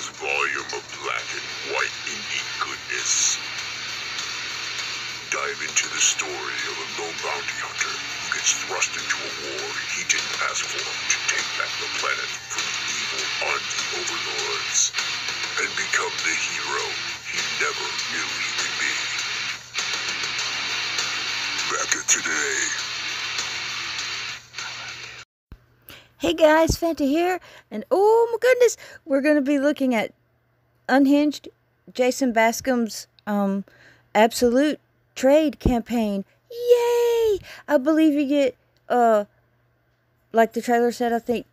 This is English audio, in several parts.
prodigious volume of black and white indie goodness. Dive into the story of a lone bounty hunter who gets thrust into a war he didn't ask for to take back the planet from evil auntie overlords and become the hero he never knew he could be. Back at today. Hey guys, Fanta here, and oh my goodness, we're going to be looking at Unhinged, Jason Bascom's um, Absolute Trade campaign. Yay! I believe you get, uh, like the trailer said, I think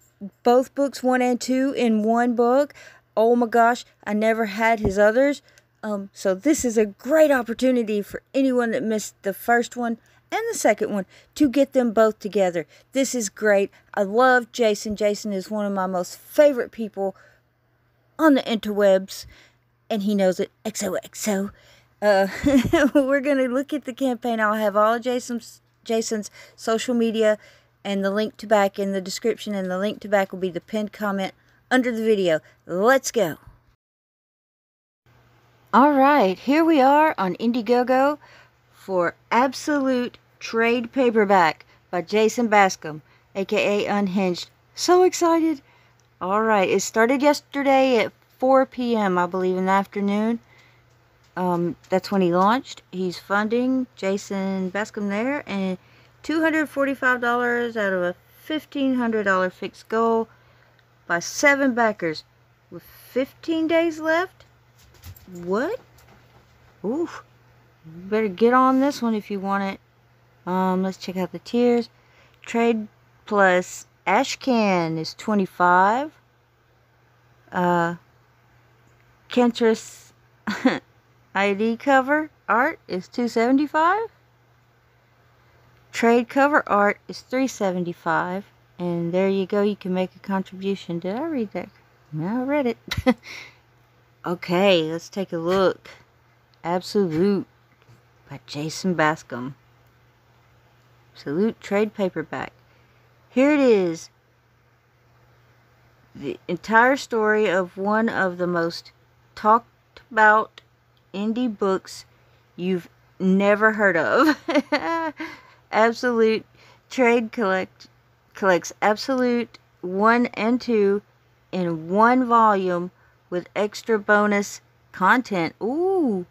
both books, one and two, in one book. Oh my gosh, I never had his others. Um, so this is a great opportunity for anyone that missed the first one and the second one to get them both together. This is great. I love Jason. Jason is one of my most favorite people on the interwebs, and he knows it. XOXO. Uh, we're going to look at the campaign. I'll have all of Jason's, Jason's social media and the link to back in the description, and the link to back will be the pinned comment under the video. Let's go. All right, here we are on Indiegogo for Absolute Trade Paperback by Jason Bascom, aka Unhinged. So excited! Alright, it started yesterday at 4 p.m., I believe, in the afternoon. Um, that's when he launched. He's funding Jason Bascom there, and $245 out of a $1,500 fixed goal by seven backers with 15 days left. What? Oof. Better get on this one if you want it. Um, let's check out the tiers. Trade plus Ashcan is 25. Uh, Kentress ID cover art is 275. Trade cover art is 375. And there you go, you can make a contribution. Did I read that? No, I read it. okay, let's take a look. Absolute by Jason Bascom. Salute Trade Paperback. Here it is. The entire story of one of the most talked about indie books you've never heard of. Absolute Trade collect, collects Absolute 1 and 2 in one volume with extra bonus content. Ooh!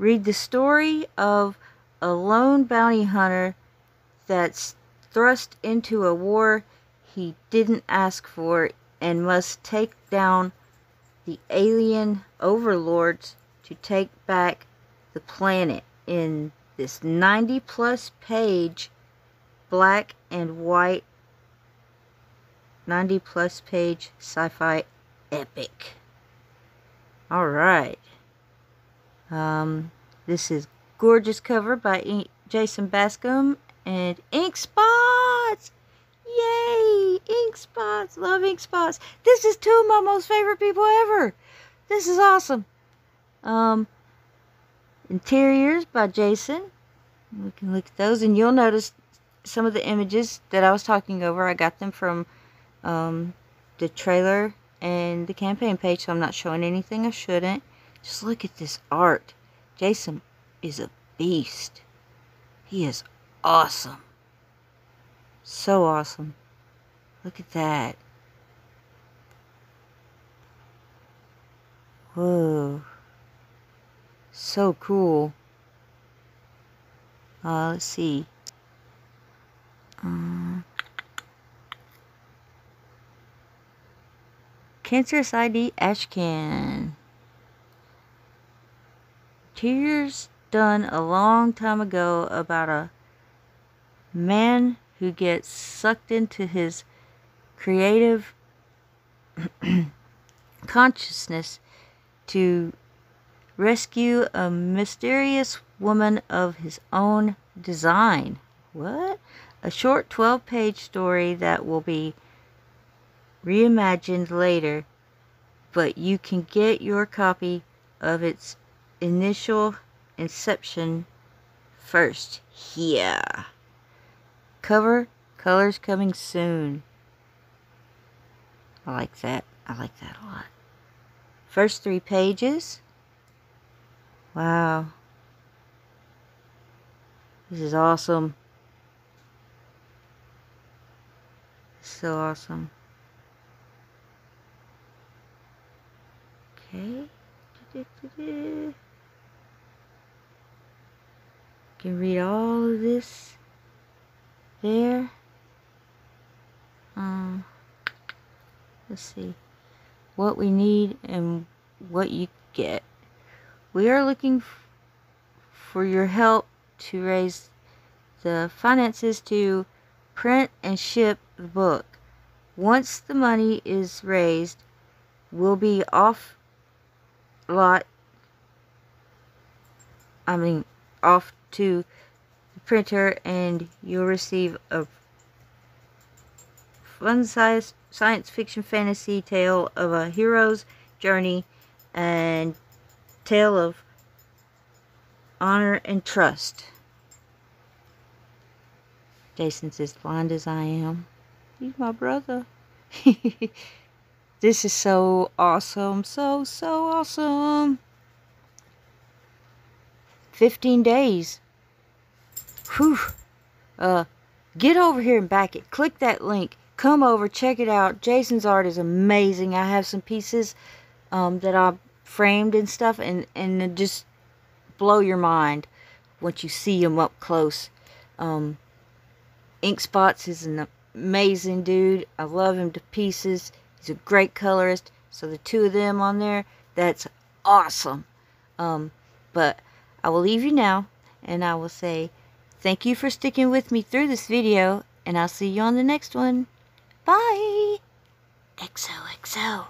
Read the story of a lone bounty hunter that's thrust into a war he didn't ask for and must take down the alien overlords to take back the planet in this 90 plus page black and white 90 plus page sci-fi epic. All right. Um, this is gorgeous cover by Jason Bascom and ink spots. Yay, ink spots. Love ink spots. This is two of my most favorite people ever. This is awesome. Um, interiors by Jason. We can look at those, and you'll notice some of the images that I was talking over. I got them from um, the trailer and the campaign page, so I'm not showing anything I shouldn't. Just look at this art. Jason is a beast. He is awesome. So awesome. Look at that. Whoa. So cool. Uh, let's see. Um, Cancerous ID Ashcan. Tears done a long time ago about a man who gets sucked into his creative consciousness to rescue a mysterious woman of his own design. What? A short 12 page story that will be reimagined later, but you can get your copy of its initial inception first here. Cover colors coming soon. I like that. I like that a lot. First three pages. Wow. This is awesome. So awesome. Okay. Can read all of this there. Um, let's see what we need and what you get. We are looking for your help to raise the finances to print and ship the book. Once the money is raised, we'll be off lot I mean off to the printer and you'll receive a fun size science fiction fantasy tale of a hero's journey and tale of honor and trust. Jason's as blind as I am. He's my brother. this is so awesome. So, so awesome. 15 days. Whew. Uh, get over here and back it. Click that link. Come over, check it out. Jason's art is amazing. I have some pieces um, that I framed and stuff, and, and just blow your mind once you see them up close. Um, Ink Spots is an amazing dude. I love him to pieces. He's a great colorist. So the two of them on there, that's awesome. Um, but I will leave you now, and I will say thank you for sticking with me through this video, and I'll see you on the next one. Bye! XOXO.